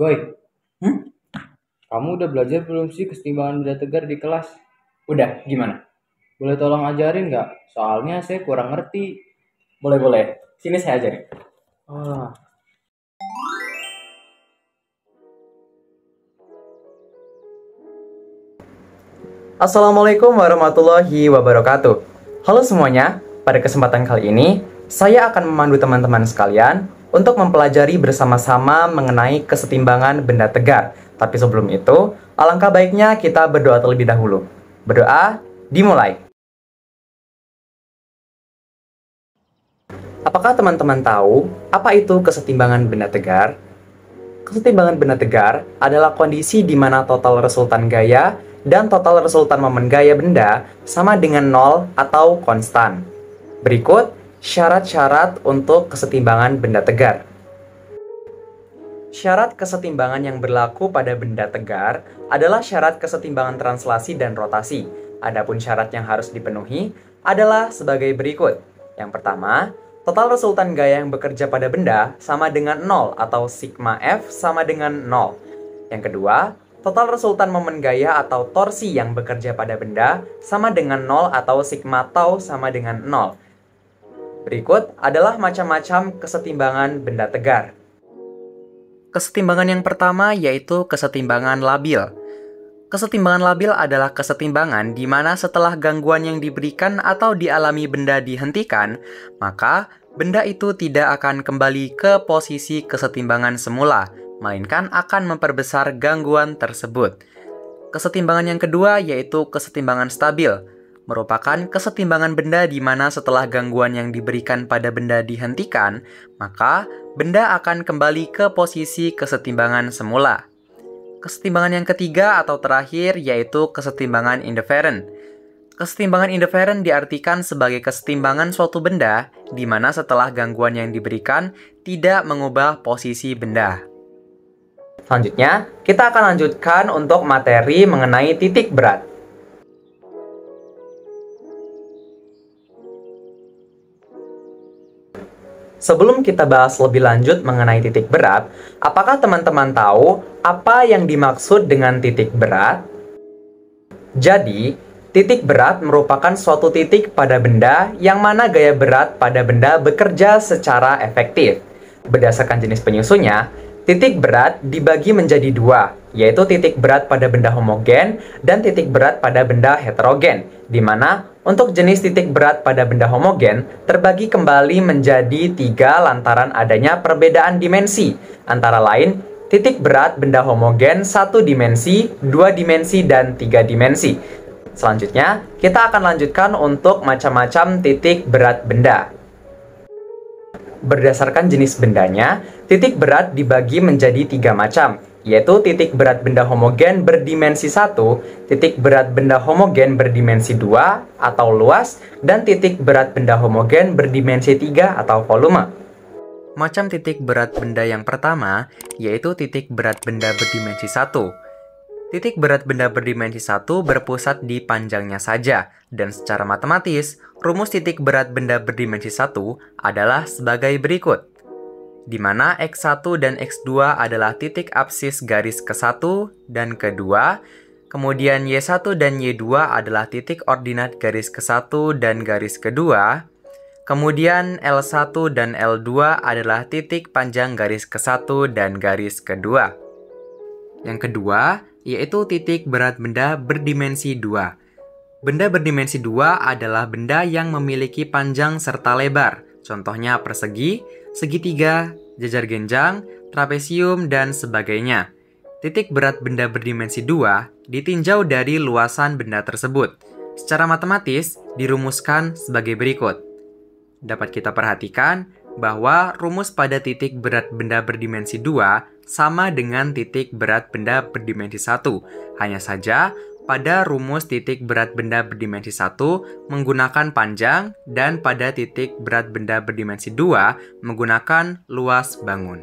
Goy, Hmm? kamu udah belajar belum sih kesetimbangan benda tegar di kelas? Udah, gimana? Boleh tolong ajarin nggak? Soalnya saya kurang ngerti. Boleh-boleh. Sini saya ajarin. Ah, Assalamualaikum warahmatullahi wabarakatuh. Halo semuanya, pada kesempatan kali ini saya akan memandu teman-teman sekalian untuk mempelajari bersama-sama mengenai kesetimbangan benda tegar. Tapi sebelum itu, alangkah baiknya kita berdoa terlebih dahulu. Berdoa dimulai. Apakah teman-teman tahu apa itu kesetimbangan benda tegar? Kesetimbangan benda tegar adalah kondisi di mana total resultan gaya dan total resultan momen gaya benda sama dengan nol atau konstan. Berikut syarat-syarat untuk kesetimbangan benda tegar. Syarat kesetimbangan yang berlaku pada benda tegar adalah syarat kesetimbangan translasi dan rotasi. Adapun syarat yang harus dipenuhi adalah sebagai berikut. Yang pertama, total resultan gaya yang bekerja pada benda sama dengan 0 atau sigma F sama dengan 0. Yang kedua, total resultan momen gaya atau torsi yang bekerja pada benda sama dengan 0 atau sigma tau sama dengan 0. Berikut adalah macam-macam kesetimbangan benda tegar. Kesetimbangan yang pertama yaitu kesetimbangan labil. Kesetimbangan labil adalah kesetimbangan di mana setelah gangguan yang diberikan atau dialami benda dihentikan, maka benda itu tidak akan kembali ke posisi kesetimbangan semula, melainkan akan memperbesar gangguan tersebut. Kesetimbangan yang kedua yaitu kesetimbangan stabil, merupakan kesetimbangan benda di mana setelah gangguan yang diberikan pada benda dihentikan, maka benda akan kembali ke posisi kesetimbangan semula. Kesetimbangan yang ketiga atau terakhir yaitu kesetimbangan indifferent. Kesetimbangan indifferent diartikan sebagai kesetimbangan suatu benda di mana setelah gangguan yang diberikan tidak mengubah posisi benda. Selanjutnya, kita akan lanjutkan untuk materi mengenai titik berat. Sebelum kita bahas lebih lanjut mengenai titik berat, apakah teman-teman tahu apa yang dimaksud dengan titik berat? Jadi, titik berat merupakan suatu titik pada benda yang mana gaya berat pada benda bekerja secara efektif. Berdasarkan jenis penyusunnya, titik berat dibagi menjadi dua, yaitu titik berat pada benda homogen dan titik berat pada benda heterogen, di mana untuk jenis titik berat pada benda homogen terbagi kembali menjadi tiga lantaran adanya perbedaan dimensi, antara lain titik berat benda homogen satu dimensi, dua dimensi, dan tiga dimensi. Selanjutnya, kita akan lanjutkan untuk macam-macam titik berat benda. Berdasarkan jenis bendanya, titik berat dibagi menjadi tiga macam, yaitu titik berat benda homogen berdimensi 1, titik berat benda homogen berdimensi 2 atau luas, dan titik berat benda homogen berdimensi 3 atau volume. Macam titik berat benda yang pertama, yaitu titik berat benda berdimensi 1. Titik berat benda berdimensi 1 berpusat di panjangnya saja, dan secara matematis, rumus titik berat benda berdimensi 1 adalah sebagai berikut di mana X1 dan X2 adalah titik absis garis ke-1 dan ke-2, kemudian Y1 dan Y2 adalah titik ordinat garis ke-1 dan garis ke-2, kemudian L1 dan L2 adalah titik panjang garis ke-1 dan garis ke-2. Yang kedua, yaitu titik berat benda berdimensi 2. Benda berdimensi 2 adalah benda yang memiliki panjang serta lebar, contohnya persegi, segitiga, jajar genjang, trapesium, dan sebagainya. Titik berat benda berdimensi 2 ditinjau dari luasan benda tersebut. Secara matematis, dirumuskan sebagai berikut. Dapat kita perhatikan bahwa rumus pada titik berat benda berdimensi 2 sama dengan titik berat benda berdimensi 1. Hanya saja, pada rumus titik berat benda berdimensi 1 menggunakan panjang dan pada titik berat benda berdimensi 2 menggunakan luas bangun.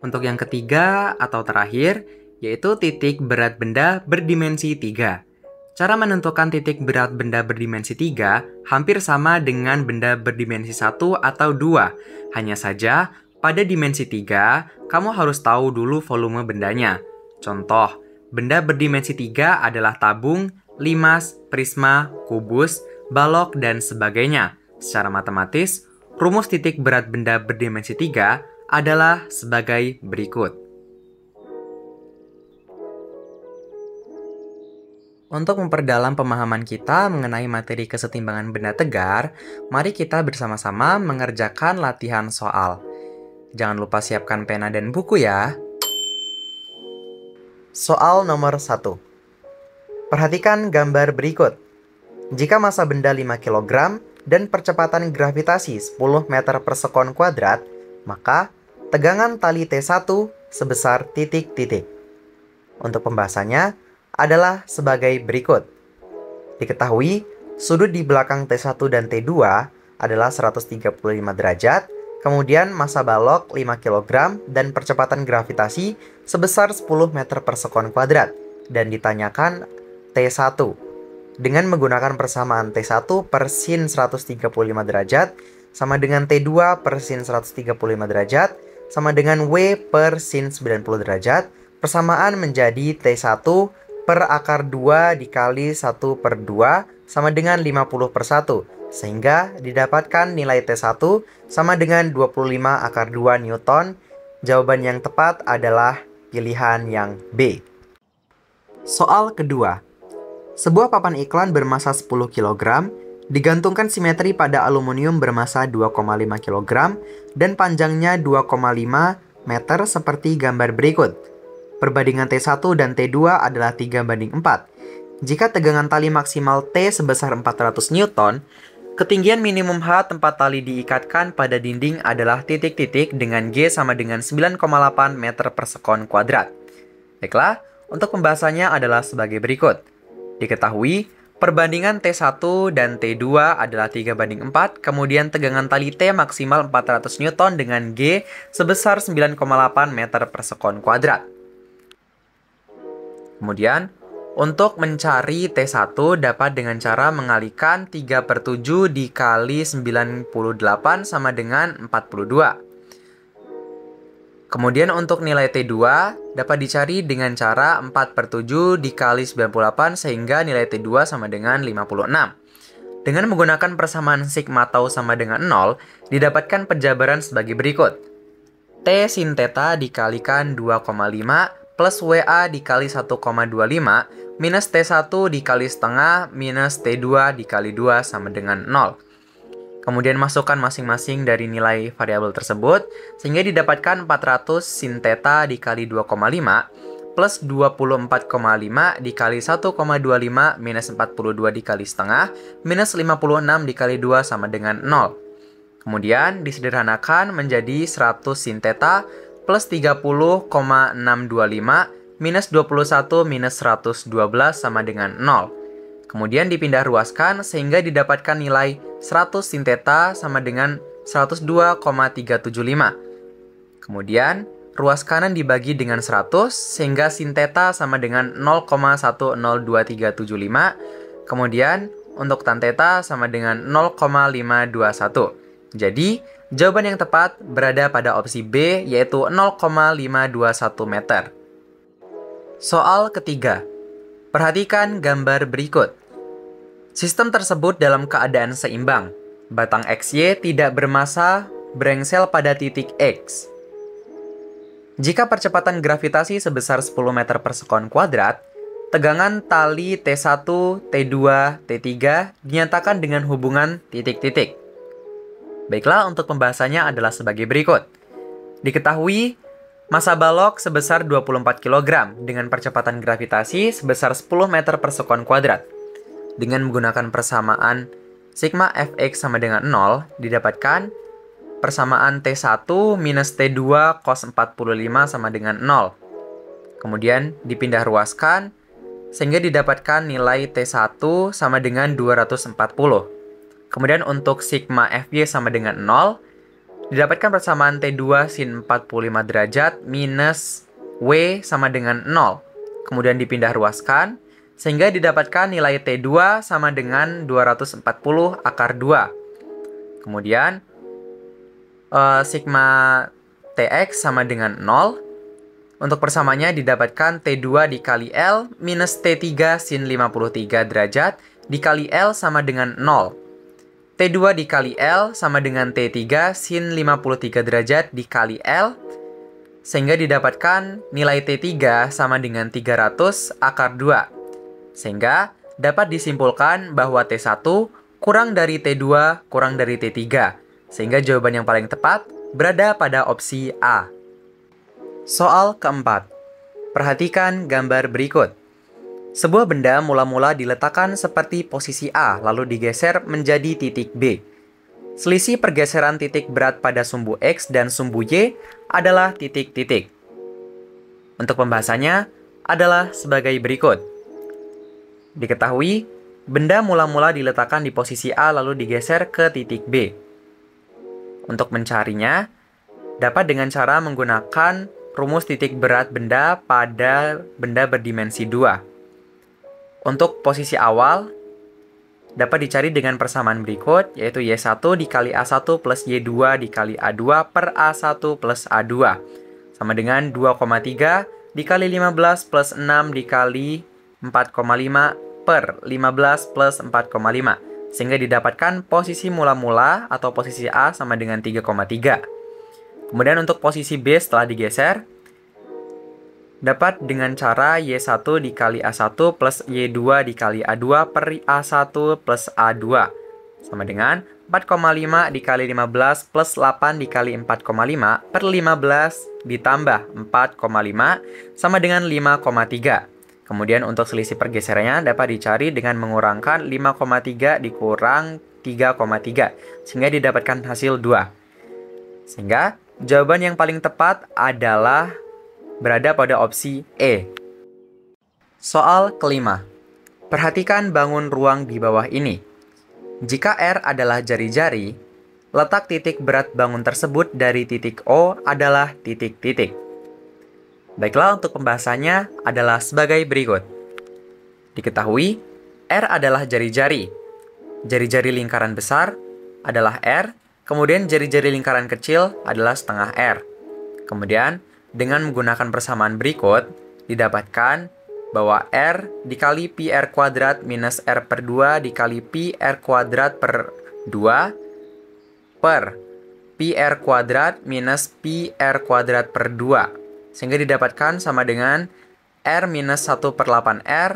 Untuk yang ketiga atau terakhir, yaitu titik berat benda berdimensi 3. Cara menentukan titik berat benda berdimensi 3 hampir sama dengan benda berdimensi 1 atau 2. Hanya saja, pada dimensi 3, kamu harus tahu dulu volume bendanya. Contoh, benda berdimensi 3 adalah tabung, limas, prisma, kubus, balok, dan sebagainya. Secara matematis, rumus titik berat benda berdimensi 3 adalah sebagai berikut. Untuk memperdalam pemahaman kita mengenai materi kesetimbangan benda tegar, mari kita bersama-sama mengerjakan latihan soal. Jangan lupa siapkan pena dan buku ya. Soal nomor 1. Perhatikan gambar berikut. Jika massa benda 5 kg dan percepatan gravitasi 10 meter per sekon kuadrat, maka tegangan tali T1 sebesar titik-titik. Untuk pembahasannya, adalah sebagai berikut. Diketahui, sudut di belakang T1 dan T2 adalah 135 derajat, kemudian massa balok 5 kg dan percepatan gravitasi sebesar 10 meter per sekon kuadrat, dan ditanyakan T1. Dengan menggunakan persamaan T1 per sin 135 derajat, sama dengan T2 per sin 135 derajat, sama dengan W per sin 90 derajat, persamaan menjadi T1 per akar 2 dikali 1 per 2 sama dengan 50 per 1. Sehingga didapatkan nilai T1 sama dengan 25 akar 2 Newton. Jawaban yang tepat adalah pilihan yang B. Soal kedua. Sebuah papan iklan bermasa 10 kg digantungkan simetri pada aluminium bermasa 2,5 kg dan panjangnya 2,5 meter seperti gambar berikut. Perbandingan T1 dan T2 adalah 3 banding 4. Jika tegangan tali maksimal T sebesar 400 Newton, ketinggian minimum H tempat tali diikatkan pada dinding adalah titik-titik dengan G sama dengan 9,8 meter per sekon kuadrat. Baiklah, untuk pembahasannya adalah sebagai berikut. Diketahui, perbandingan T1 dan T2 adalah 3 banding 4, kemudian tegangan tali T maksimal 400 Newton dengan G sebesar 9,8 meter per sekon kuadrat. Kemudian, untuk mencari T1 dapat dengan cara mengalihkan 3 per 7 dikali 98 sama dengan 42. Kemudian untuk nilai T2 dapat dicari dengan cara 4 per 7 dikali 98 sehingga nilai T2 sama dengan 56. Dengan menggunakan persamaan sigma tau sama dengan 0, didapatkan penjabaran sebagai berikut. T sin theta dikalikan 2,5 plus WA dikali 1,25 minus T1 dikali setengah minus T2 dikali 2 sama dengan 0. Kemudian masukkan masing-masing dari nilai variabel tersebut sehingga didapatkan 400 sin theta dikali 2,5 plus 24,5 dikali 1,25 minus 42 dikali setengah minus 56 dikali 2 sama dengan 0. Kemudian disederhanakan menjadi 100 sin theta plus 30,625 minus 21 minus 112 sama dengan 0. Kemudian dipindah ruaskan sehingga didapatkan nilai 100 sin theta sama dengan 102,375. Kemudian ruas kanan dibagi dengan 100 sehingga sin theta sama dengan 0,102375. Kemudian untuk tan theta sama dengan 0,521. Jadi, jawaban yang tepat berada pada opsi B yaitu 0,521 meter. Soal ketiga. Perhatikan gambar berikut. Sistem tersebut dalam keadaan seimbang. Batang XY tidak bermassa, brengsel pada titik X. Jika percepatan gravitasi sebesar 10 meter per sekon kuadrat, tegangan tali T1, T2, T3 dinyatakan dengan hubungan titik-titik. Baiklah, untuk pembahasannya adalah sebagai berikut. Diketahui, massa balok sebesar 24 kg dengan percepatan gravitasi sebesar 10 meter per sekon kuadrat. Dengan menggunakan persamaan sigma fx sama dengan 0, didapatkan persamaan T1 minus T2 cos 45 sama dengan 0. Kemudian dipindah ruaskan, sehingga didapatkan nilai T1 sama dengan 240. Kemudian untuk sigma Fy sama dengan 0, didapatkan persamaan T2 sin 45 derajat minus W sama dengan 0. Kemudian dipindah ruaskan, sehingga didapatkan nilai T2 sama dengan 240 akar 2. Kemudian, uh, sigma Tx sama dengan 0. Untuk persamanya didapatkan T2 dikali L minus T3 sin 53 derajat dikali L sama dengan 0. T2 dikali L sama dengan T3 sin 53 derajat dikali L sehingga didapatkan nilai T3 sama dengan 300 akar 2. Sehingga dapat disimpulkan bahwa T1 kurang dari T2 kurang dari T3. Sehingga jawaban yang paling tepat berada pada opsi A. Soal keempat. Perhatikan gambar berikut. Sebuah benda mula-mula diletakkan seperti posisi A lalu digeser menjadi titik B. Selisih pergeseran titik berat pada sumbu X dan sumbu Y adalah titik-titik. Untuk pembahasannya adalah sebagai berikut. Diketahui, benda mula-mula diletakkan di posisi A lalu digeser ke titik B. Untuk mencarinya, dapat dengan cara menggunakan rumus titik berat benda pada benda berdimensi 2. Untuk posisi awal, dapat dicari dengan persamaan berikut, yaitu Y1 dikali A1 plus Y2 dikali A2 per A1 plus A2. Sama dengan 2,3 dikali 15 plus 6 dikali 4,5 per 15 plus 4,5. Sehingga didapatkan posisi mula-mula atau posisi A sama dengan 3,3. Kemudian untuk posisi B setelah digeser, dapat dengan cara Y1 dikali A1 plus Y2 dikali A2 per A1 plus A2 sama dengan 4,5 dikali 15 plus 8 dikali 4,5 per 15 ditambah 4,5 sama dengan 5,3. Kemudian untuk selisih pergeserannya dapat dicari dengan mengurangkan 5,3 dikurang 3,3 sehingga didapatkan hasil 2. Sehingga jawaban yang paling tepat adalah berada pada opsi E. Soal kelima. Perhatikan bangun ruang di bawah ini. Jika R adalah jari-jari, letak titik berat bangun tersebut dari titik O adalah titik-titik. Baiklah untuk pembahasannya adalah sebagai berikut. Diketahui, R adalah jari-jari. Jari-jari lingkaran besar adalah R, kemudian jari-jari lingkaran kecil adalah setengah R. Kemudian, dengan menggunakan persamaan berikut, didapatkan bahwa R dikali pi R kuadrat minus R per 2 dikali pi R kuadrat per 2 per pi R kuadrat minus pi R kuadrat per 2. Sehingga didapatkan sama dengan R minus 1 per 8 R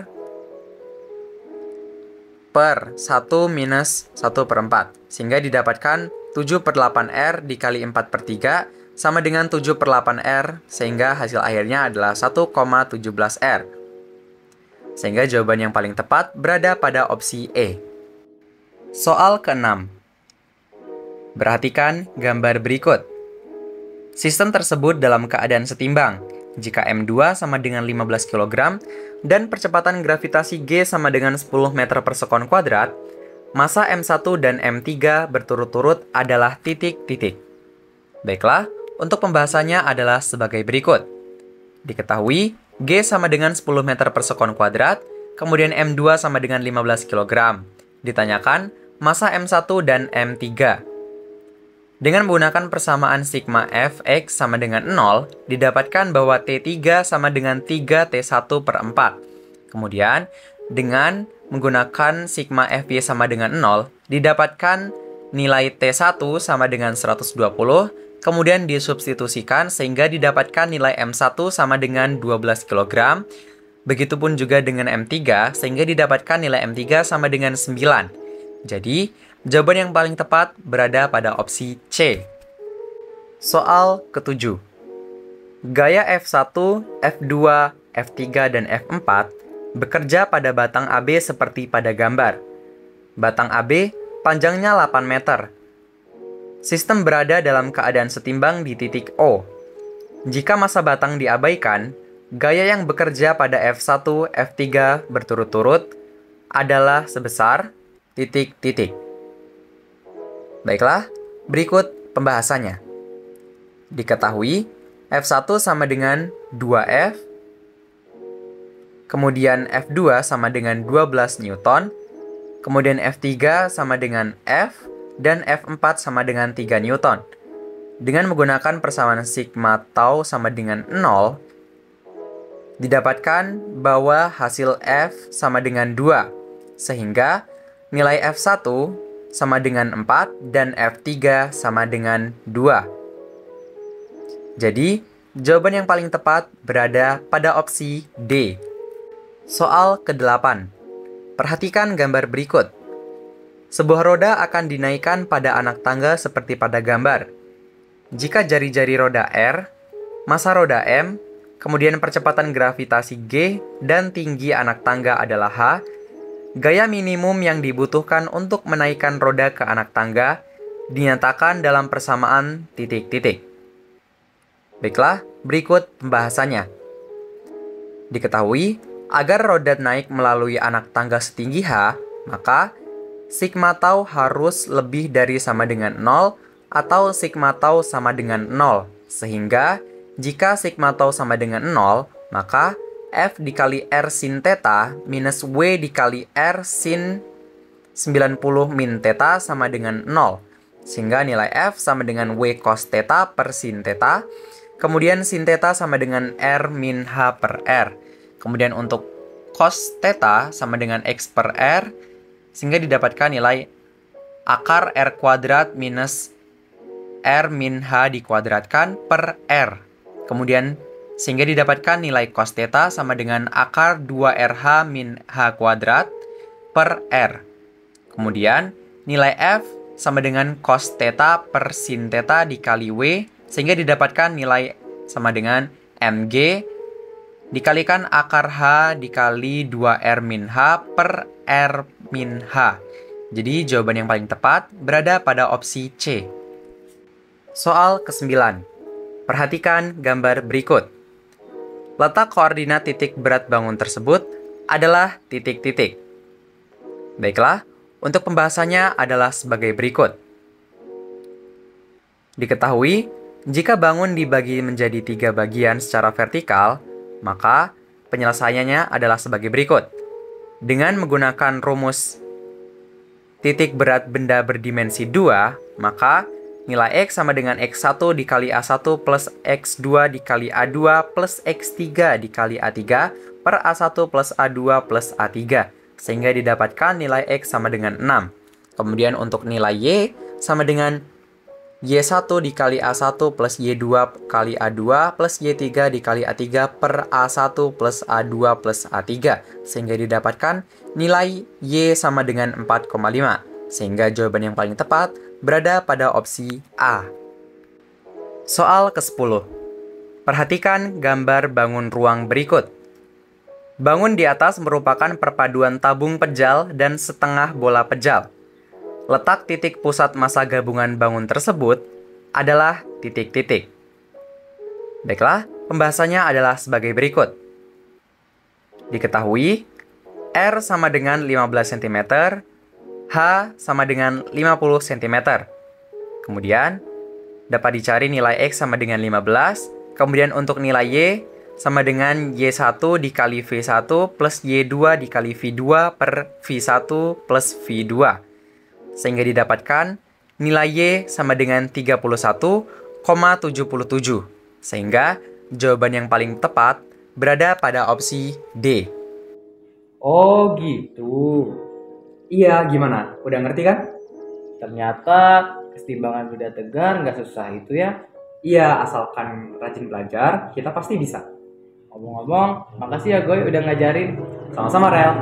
per 1 minus 1 per 4. Sehingga didapatkan 7 per 8 R dikali 4 per 3 sama dengan 7 per 8R, sehingga hasil akhirnya adalah 1,17R. Sehingga jawaban yang paling tepat berada pada opsi E. Soal ke-6. Perhatikan gambar berikut. Sistem tersebut dalam keadaan setimbang. Jika M2 sama dengan 15 kg dan percepatan gravitasi G sama dengan 10 meter per sekon kuadrat, masa M1 dan M3 berturut-turut adalah titik-titik. Baiklah, untuk pembahasannya adalah sebagai berikut. Diketahui, G sama dengan 10 meter per sekon kuadrat, kemudian M2 sama dengan 15 kg. Ditanyakan, masa M1 dan M3. Dengan menggunakan persamaan sigma Fx sama dengan 0, didapatkan bahwa T3 sama dengan 3T1 per 4. Kemudian, dengan menggunakan sigma Fy sama dengan 0, didapatkan nilai T1 sama dengan 120 kemudian disubstitusikan sehingga didapatkan nilai M1 sama dengan 12 kg. Begitupun juga dengan M3 sehingga didapatkan nilai M3 sama dengan 9. Jadi, jawaban yang paling tepat berada pada opsi C. Soal ketujuh. Gaya F1, F2, F3, dan F4 bekerja pada batang AB seperti pada gambar. Batang AB panjangnya 8 meter, Sistem berada dalam keadaan setimbang di titik O. Jika masa batang diabaikan, gaya yang bekerja pada F1, F3 berturut-turut adalah sebesar titik-titik. Baiklah, berikut pembahasannya. Diketahui, F1 sama dengan 2F, kemudian F2 sama dengan 12 Newton, kemudian F3 sama dengan F, dan F4 sama dengan 3 Newton. Dengan menggunakan persamaan sigma tau sama dengan 0, didapatkan bahwa hasil F sama dengan 2, sehingga nilai F1 sama dengan 4 dan F3 sama dengan 2. Jadi, jawaban yang paling tepat berada pada opsi D. Soal ke-8. Perhatikan gambar berikut. Sebuah roda akan dinaikkan pada anak tangga seperti pada gambar. Jika jari-jari roda R, masa roda M, kemudian percepatan gravitasi G, dan tinggi anak tangga adalah H, gaya minimum yang dibutuhkan untuk menaikkan roda ke anak tangga dinyatakan dalam persamaan titik-titik. Baiklah, berikut pembahasannya. Diketahui, agar roda naik melalui anak tangga setinggi H, maka sigma tau harus lebih dari sama dengan 0 atau sigma tau sama dengan 0. Sehingga, jika sigma tau sama dengan 0, maka F dikali R sin theta minus W dikali R sin 90 min theta sama dengan 0. Sehingga nilai F sama dengan W cos theta per sin theta. Kemudian sin theta sama dengan R min H per R. Kemudian untuk cos theta sama dengan X per R. Sehingga didapatkan nilai akar R kuadrat minus R min H dikuadratkan per R. Kemudian, sehingga didapatkan nilai cos theta sama dengan akar 2RH min H kuadrat per R. Kemudian, nilai F sama dengan cos theta per sin theta dikali W, sehingga didapatkan nilai sama dengan mg dikalikan akar H dikali 2R min H per R min H. Jadi jawaban yang paling tepat berada pada opsi C. Soal ke-9. Perhatikan gambar berikut. Letak koordinat titik berat bangun tersebut adalah titik-titik. Baiklah, untuk pembahasannya adalah sebagai berikut. Diketahui, jika bangun dibagi menjadi tiga bagian secara vertikal, maka penyelesaiannya adalah sebagai berikut. Dengan menggunakan rumus titik berat benda berdimensi 2, maka Nilai X sama dengan X1 dikali A1 plus X2 dikali A2 plus X3 dikali A3 per A1 plus A2 plus A3. Sehingga didapatkan nilai X sama dengan 6. Kemudian untuk nilai Y sama dengan Y1 dikali A1 plus Y2 kali A2 plus Y3 dikali A3 per A1 plus A2 plus A3. Sehingga didapatkan nilai Y sama dengan 4,5. Sehingga jawaban yang paling tepat berada pada opsi A. Soal ke-10. Perhatikan gambar bangun ruang berikut. Bangun di atas merupakan perpaduan tabung pejal dan setengah bola pejal. Letak titik pusat massa gabungan bangun tersebut adalah titik-titik. Baiklah, pembahasannya adalah sebagai berikut. Diketahui, R sama dengan 15 cm, H sama dengan 50 cm. Kemudian, dapat dicari nilai X sama dengan 15. Kemudian untuk nilai Y sama dengan Y1 dikali V1 plus Y2 dikali V2 per V1 plus V2. Sehingga didapatkan nilai Y sama dengan 31,77. Sehingga jawaban yang paling tepat berada pada opsi D. Oh gitu. Iya, gimana? Udah ngerti kan? Ternyata kesetimbangan benda tegar nggak susah itu ya. Iya, asalkan rajin belajar, kita pasti bisa. Ngomong-ngomong, makasih ya Goy udah ngajarin. Sama-sama, Rel.